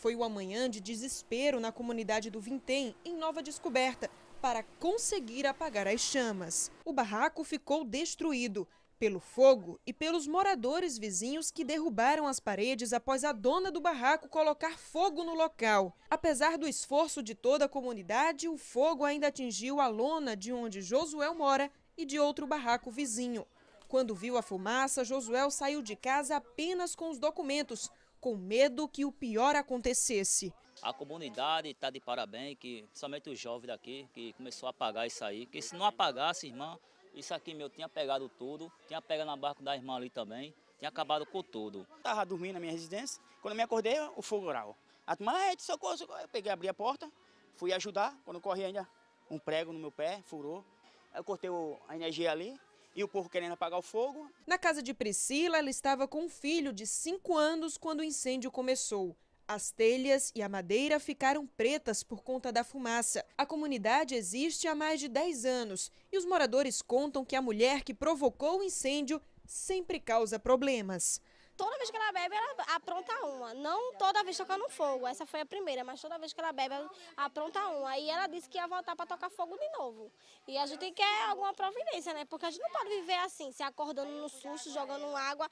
Foi o amanhã de desespero na comunidade do Vintém, em Nova Descoberta, para conseguir apagar as chamas. O barraco ficou destruído pelo fogo e pelos moradores vizinhos que derrubaram as paredes após a dona do barraco colocar fogo no local. Apesar do esforço de toda a comunidade, o fogo ainda atingiu a lona de onde Josué mora e de outro barraco vizinho. Quando viu a fumaça, Josué saiu de casa apenas com os documentos, com medo que o pior acontecesse. A comunidade está de parabéns, que somente os jovens daqui que começou a apagar isso aí, que se não apagasse, irmã, isso aqui meu tinha pegado tudo, tinha pegado na barco da irmã ali também, tinha acabado com tudo. Estava dormindo na minha residência, quando eu me acordei, o fogo oral. A turma, de socorro, socorro. Eu peguei, abri a porta, fui ajudar, quando corri ainda, um prego no meu pé, furou. Eu cortei a energia ali, e o povo querendo apagar o fogo. Na casa de Priscila, ela estava com um filho de 5 anos quando o incêndio começou. As telhas e a madeira ficaram pretas por conta da fumaça. A comunidade existe há mais de 10 anos e os moradores contam que a mulher que provocou o incêndio sempre causa problemas toda vez que ela bebe, ela apronta uma. Não toda vez tocando fogo, essa foi a primeira, mas toda vez que ela bebe, ela apronta uma. Aí ela disse que ia voltar para tocar fogo de novo. E a gente quer alguma providência, né? Porque a gente não pode viver assim, se acordando no susto, jogando água.